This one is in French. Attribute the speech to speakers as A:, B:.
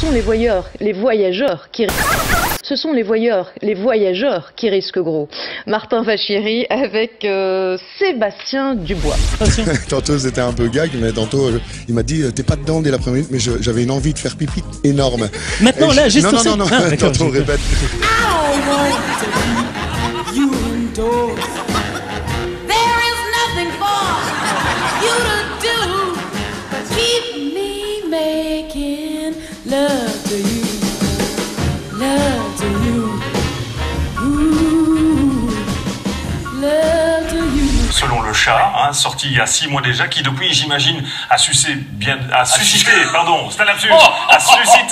A: sont les voyeurs, les voyageurs qui ce sont les voyeurs, les voyageurs qui risquent gros. Martin Vachiri avec euh, Sébastien Dubois.
B: tantôt c'était un peu gag, mais tantôt euh, il m'a dit euh, t'es pas dedans dès la première minute, mais j'avais une envie de faire pipi énorme.
C: Maintenant,
B: Et
C: là,
B: je-
C: juste
B: Non, non, non, non,
C: Ah, d'accord,
B: tantôt on
C: j'ai-
B: répète.
D: Love to you, love to you, Ooh, love to you.
E: selon le chat, hein, sorti il y a six mois déjà, qui depuis, j'imagine, a sucé bien, a suscité, pardon, c'est un lapsus, a suscité